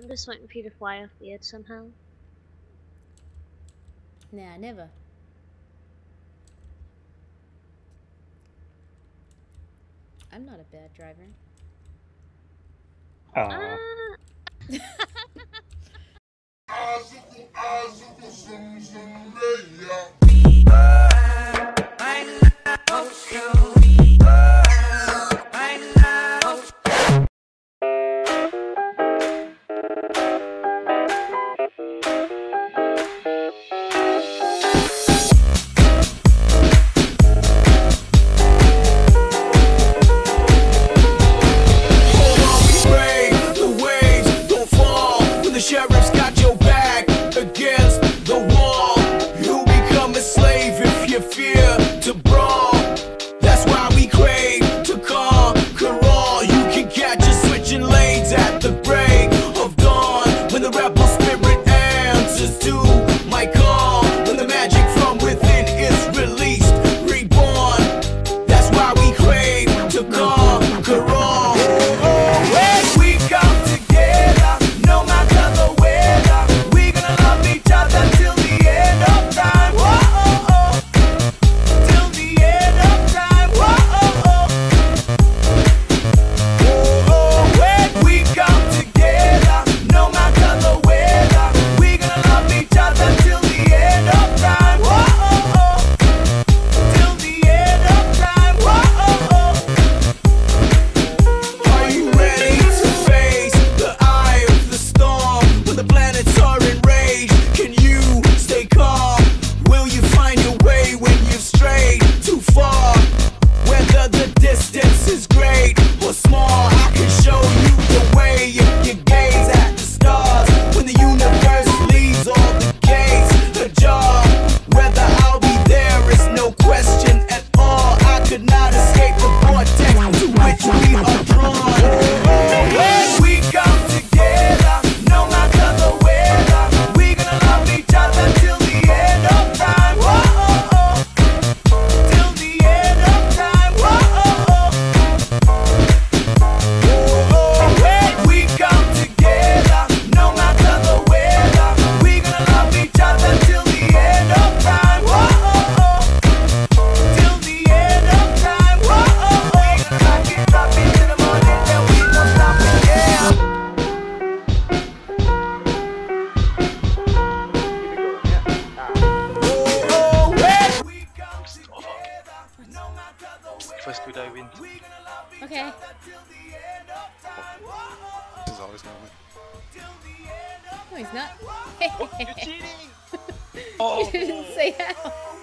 I'm just waiting for you to fly off the edge somehow. Nah, never. I'm not a bad driver. Aww. Uh... first two die wins. Okay. Oh. This is always gonna. No, he's not. oh, you're cheating! oh! you didn't say that.